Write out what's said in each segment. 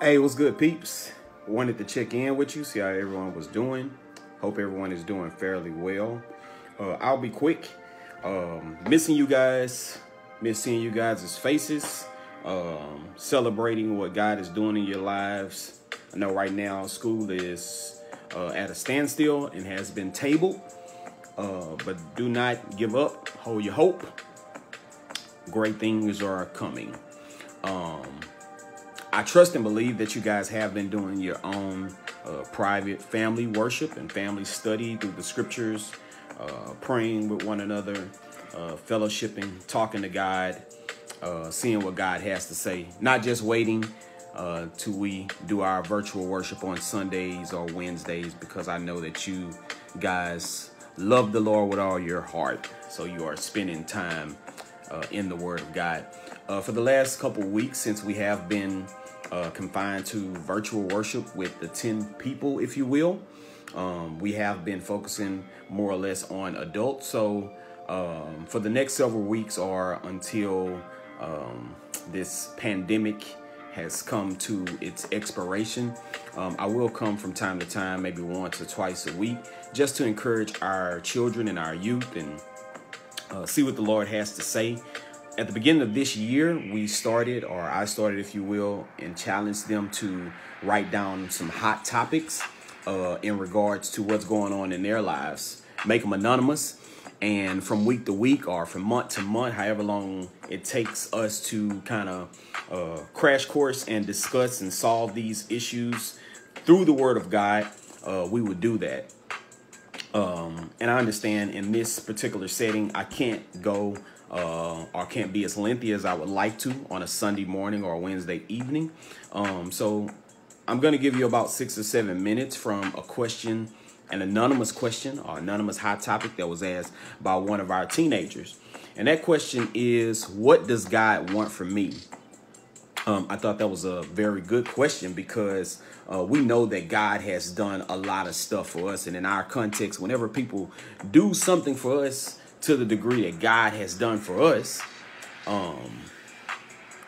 Hey, what's good, peeps? Wanted to check in with you, see how everyone was doing. Hope everyone is doing fairly well. Uh, I'll be quick. Um, missing you guys, miss seeing you guys' faces, um, celebrating what God is doing in your lives. I know right now school is uh, at a standstill and has been tabled, uh, but do not give up. Hold your hope. Great things are coming. Um, I trust and believe that you guys have been doing your own uh, private family worship and family study through the scriptures, uh, praying with one another, uh, fellowshipping, talking to God, uh, seeing what God has to say, not just waiting uh, till we do our virtual worship on Sundays or Wednesdays, because I know that you guys love the Lord with all your heart. So you are spending time uh, in the Word of God. for the last couple weeks, since we have been uh, confined to virtual worship with the 10 people, if you will. Um, we have been focusing more or less on adults. So um, for the next several weeks or until um, this pandemic has come to its expiration, um, I will come from time to time, maybe once or twice a week, just to encourage our children and our youth and uh, see what the Lord has to say at the beginning of this year, we started, or I started, if you will, and challenged them to write down some hot topics uh, in regards to what's going on in their lives. Make them anonymous. And from week to week or from month to month, however long it takes us to kind of uh, crash course and discuss and solve these issues through the Word of God, uh, we would do that. Um, and I understand in this particular setting, I can't go uh, or can't be as lengthy as I would like to on a Sunday morning or Wednesday evening. Um, so I'm going to give you about six or seven minutes from a question, an anonymous question or anonymous hot topic that was asked by one of our teenagers. And that question is, what does God want from me? Um, I thought that was a very good question because uh, we know that God has done a lot of stuff for us. And in our context, whenever people do something for us, to the degree that God has done for us, um,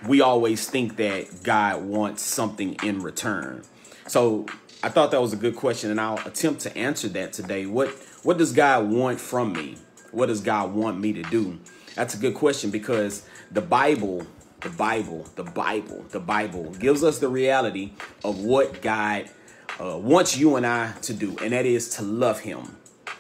we always think that God wants something in return. So I thought that was a good question, and I'll attempt to answer that today. What what does God want from me? What does God want me to do? That's a good question because the Bible, the Bible, the Bible, the Bible gives us the reality of what God uh, wants you and I to do, and that is to love Him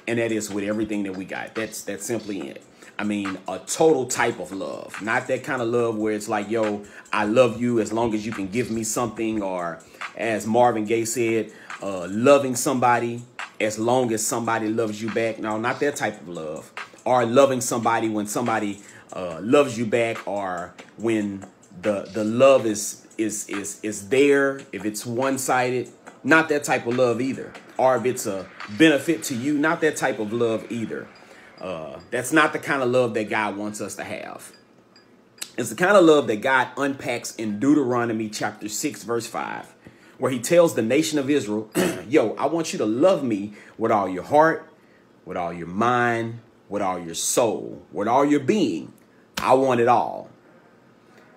and that is with everything that we got. That's that's simply it. I mean, a total type of love, not that kind of love where it's like, yo, I love you as long as you can give me something, or as Marvin Gaye said, uh, loving somebody as long as somebody loves you back. No, not that type of love. Or loving somebody when somebody uh, loves you back, or when the the love is is is is there. If it's one sided, not that type of love either. Or if it's a benefit to you, not that type of love either. Uh, that's not the kind of love that God wants us to have. It's the kind of love that God unpacks in Deuteronomy chapter 6, verse 5, where he tells the nation of Israel, Yo, I want you to love me with all your heart, with all your mind, with all your soul, with all your being. I want it all.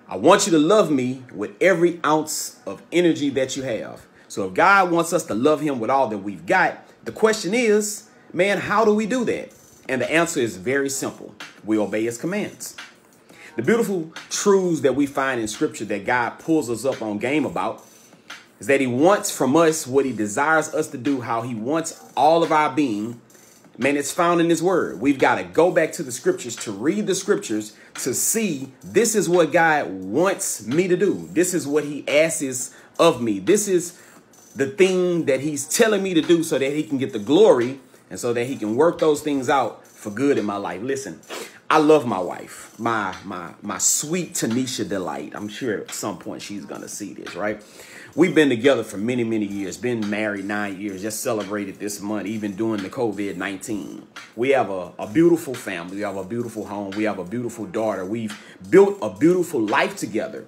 I want you to love me with every ounce of energy that you have. So if God wants us to love him with all that we've got, the question is, man, how do we do that? And the answer is very simple. We obey his commands. The beautiful truths that we find in scripture that God pulls us up on game about is that he wants from us what he desires us to do, how he wants all of our being. Man, it's found in his word. We've got to go back to the scriptures to read the scriptures to see this is what God wants me to do. This is what he asks of me. This is the thing that he's telling me to do so that he can get the glory and so that he can work those things out for good in my life. Listen, I love my wife, my my my sweet Tanisha Delight. I'm sure at some point she's gonna see this, right? We've been together for many, many years, been married nine years, just celebrated this month, even during the COVID 19. We have a, a beautiful family, we have a beautiful home, we have a beautiful daughter. We've built a beautiful life together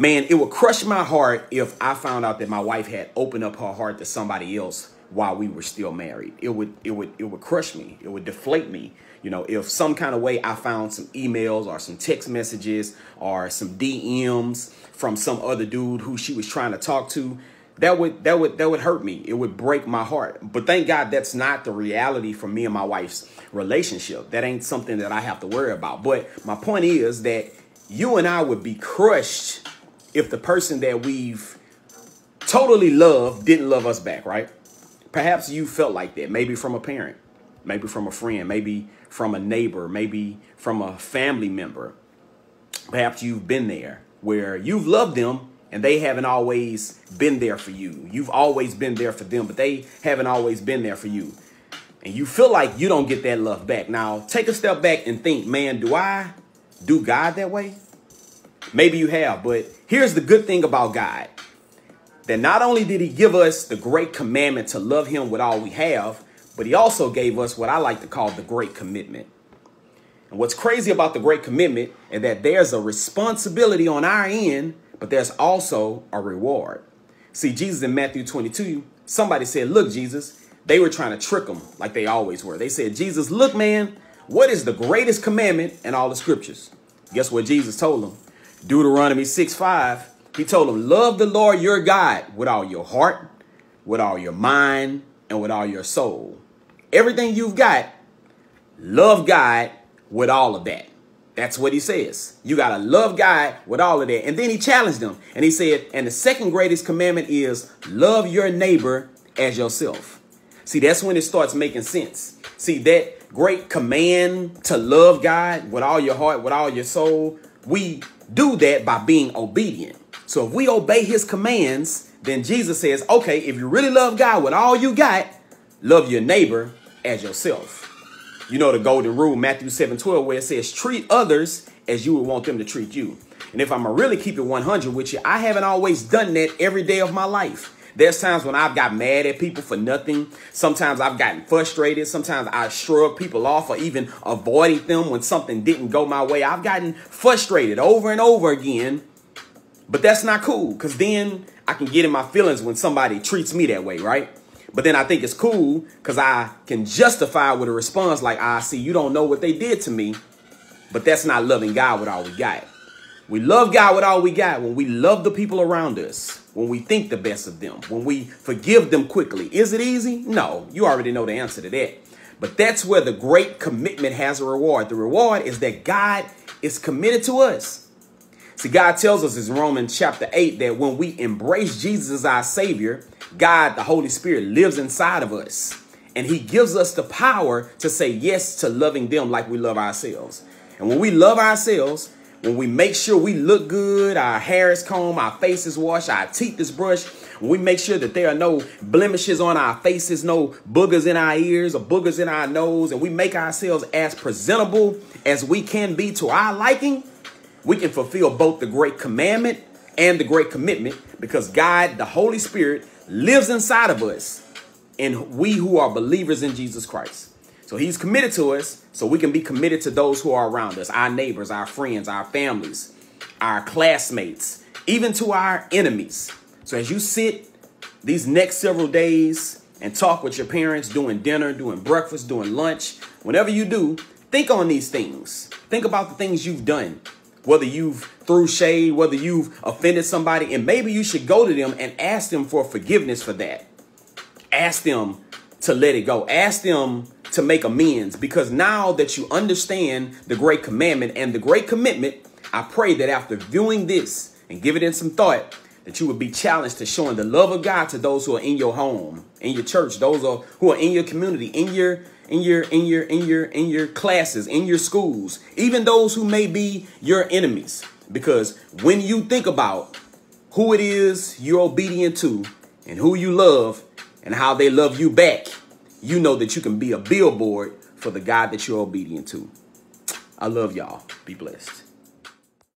man, it would crush my heart if I found out that my wife had opened up her heart to somebody else while we were still married. It would it would it would crush me. It would deflate me. You know, if some kind of way I found some emails or some text messages or some DMs from some other dude who she was trying to talk to, that would that would that would hurt me. It would break my heart. But thank God that's not the reality for me and my wife's relationship. That ain't something that I have to worry about. But my point is that you and I would be crushed if the person that we've totally loved didn't love us back, right? Perhaps you felt like that, maybe from a parent, maybe from a friend, maybe from a neighbor, maybe from a family member. Perhaps you've been there where you've loved them and they haven't always been there for you. You've always been there for them, but they haven't always been there for you. And you feel like you don't get that love back. Now, take a step back and think, man, do I do God that way? Maybe you have, but here's the good thing about God that not only did he give us the great commandment to love him with all we have, but he also gave us what I like to call the great commitment. And what's crazy about the great commitment is that there's a responsibility on our end, but there's also a reward. See, Jesus in Matthew 22, somebody said, Look, Jesus, they were trying to trick him like they always were. They said, Jesus, look, man, what is the greatest commandment in all the scriptures? Guess what Jesus told them? Deuteronomy 6 5 he told them, love the Lord your God with all your heart, with all your mind, and with all your soul. Everything you've got, love God with all of that. That's what he says. You got to love God with all of that. And then he challenged them. And he said, and the second greatest commandment is love your neighbor as yourself. See, that's when it starts making sense. See, that great command to love God with all your heart, with all your soul, we do that by being obedient. So if we obey his commands, then Jesus says, okay, if you really love God with all you got, love your neighbor as yourself. You know the golden rule, Matthew 7 12, where it says, treat others as you would want them to treat you. And if I'm going to really keep it 100 with you, I haven't always done that every day of my life. There's times when I've got mad at people for nothing. Sometimes I've gotten frustrated. Sometimes I shrug people off or even avoided them when something didn't go my way. I've gotten frustrated over and over again but that's not cool because then I can get in my feelings when somebody treats me that way, right? But then I think it's cool because I can justify with a response like, I ah, see, you don't know what they did to me. But that's not loving God with all we got. We love God with all we got when we love the people around us, when we think the best of them, when we forgive them quickly. Is it easy? No, you already know the answer to that. But that's where the great commitment has a reward. The reward is that God is committed to us. See, God tells us in Romans chapter 8 that when we embrace Jesus as our Savior, God, the Holy Spirit, lives inside of us. And He gives us the power to say yes to loving them like we love ourselves. And when we love ourselves, when we make sure we look good, our hair is combed, our face is washed, our teeth is brushed, we make sure that there are no blemishes on our faces, no boogers in our ears or boogers in our nose, and we make ourselves as presentable as we can be to our liking, we can fulfill both the great commandment and the great commitment because God, the Holy Spirit, lives inside of us and we who are believers in Jesus Christ. So he's committed to us so we can be committed to those who are around us, our neighbors, our friends, our families, our classmates, even to our enemies. So as you sit these next several days and talk with your parents, doing dinner, doing breakfast, doing lunch, whenever you do, think on these things. Think about the things you've done whether you've threw shade, whether you've offended somebody, and maybe you should go to them and ask them for forgiveness for that. Ask them to let it go. Ask them to make amends because now that you understand the great commandment and the great commitment, I pray that after viewing this and giving it some thought, that you would be challenged to showing the love of God to those who are in your home, in your church, those who are in your community, in your in your in your in your in your classes, in your schools, even those who may be your enemies. Because when you think about who it is you're obedient to and who you love and how they love you back, you know that you can be a billboard for the God that you're obedient to. I love y'all. Be blessed.